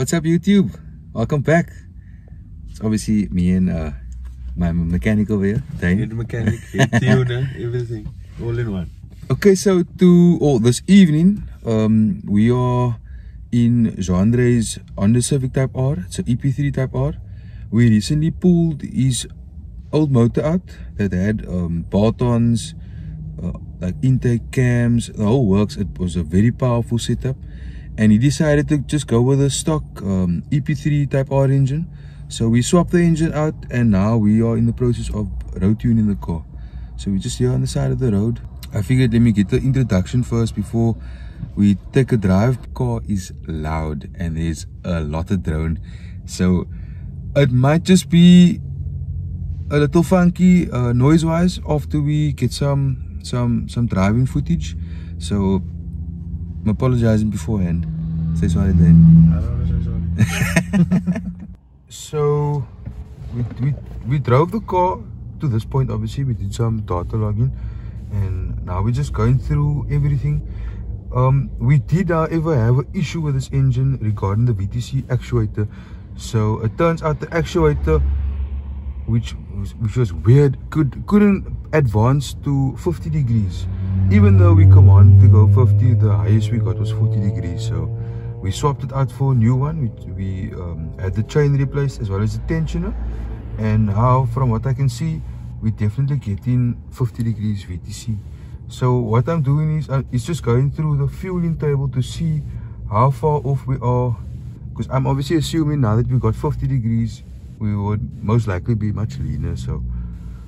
up YouTube? Welcome back. It's obviously me and uh, my mechanic over here, Dane. Head mechanic, tuner, everything. All in one. Okay, so to oh this evening, um, we are in Jeandre's Honda Civic Type R. It's an EP3 Type R. We recently pulled his old motor out that had um, Bartons, uh, like intake cams, the whole works. It was a very powerful setup, and he decided to just go with a stock um, EP3 Type R engine. So we swapped the engine out, and now we are in the process of road tuning the car. So we're just here on the side of the road. I figured let me get the introduction first before we take a drive. The car is loud and there's a lot of drone. So it might just be a little funky uh, noise wise after we get some some some driving footage. So I'm apologizing beforehand. Say sorry then. I don't know, sorry. so we, we we drove the car to this point obviously we did some data logging and now we're just going through everything um we did however have an issue with this engine regarding the vtc actuator so it turns out the actuator which was, which was weird could couldn't advance to 50 degrees even though we commanded to go 50 the highest we got was 40 degrees so we swapped it out for a new one. We, we um, had the chain replaced as well as the tensioner. And now from what i can see we definitely getting 50 degrees vtc so what i'm doing is uh, it's just going through the fueling table to see how far off we are. Because i'm obviously assuming now that we got 50 degrees we would most likely be much leaner so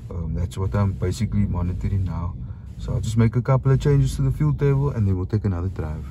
um, that's what i'm basically monitoring now so i'll just make a couple of changes to the fuel table and then we'll take another drive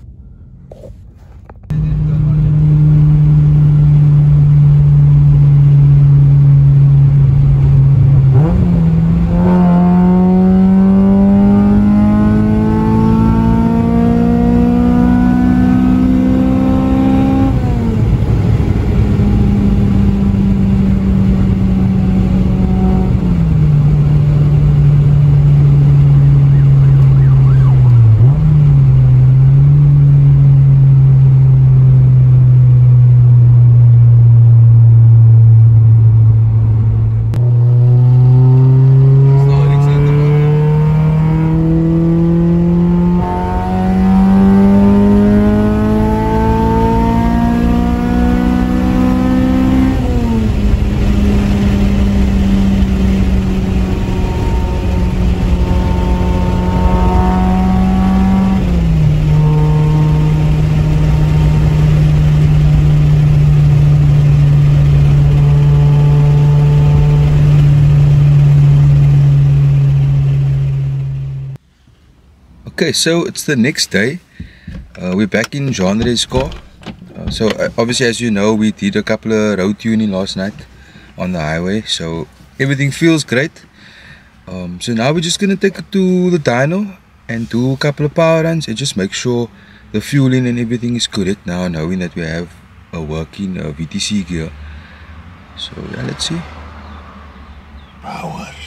Okay, so it's the next day. Uh, we're back in Jeandre's car. Uh, so uh, obviously, as you know, we did a couple of road tuning last night on the highway. So everything feels great. Um, so now we're just gonna take it to the dyno and do a couple of power runs and just make sure the fueling and everything is correct now, knowing that we have a working uh, VTC gear. So yeah, let's see. Power.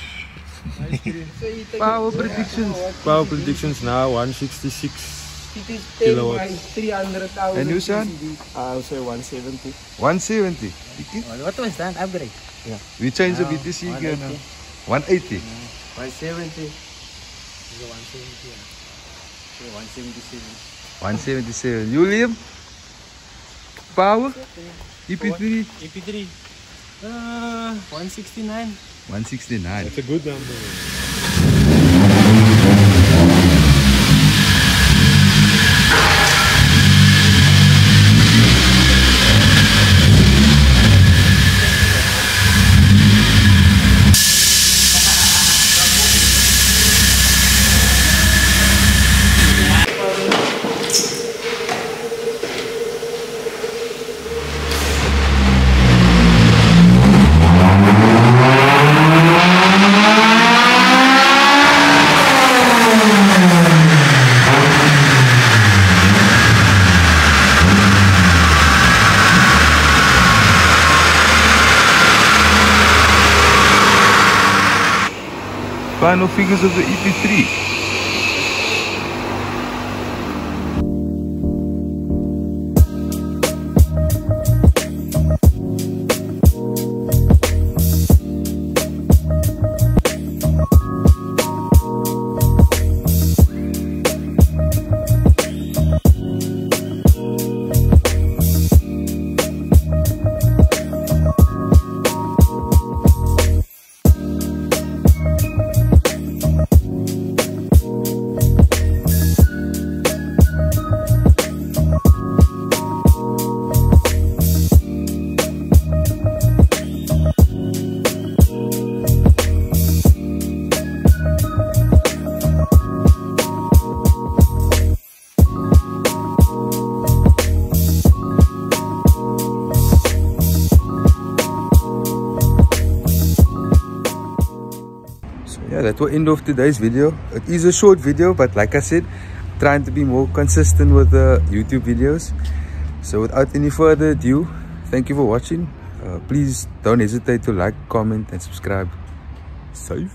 Power predictions. Power predictions now 166. It is 10 Kilowatts. by 300,000. And you, son? I'll say 170. 170. What was that upgrade? We changed the Oh, VTC gear 180. 180. 170. 170? Yeah. 177. 177. You Liam? Power? EP3? EP3. Uh, 169. 169. That's a good number. Final figures of the E EP3. That will end off today's video. It is a short video, but like I said, trying to be more consistent with the YouTube videos. So without any further ado, thank you for watching. Uh, please don't hesitate to like, comment, and subscribe. Safe.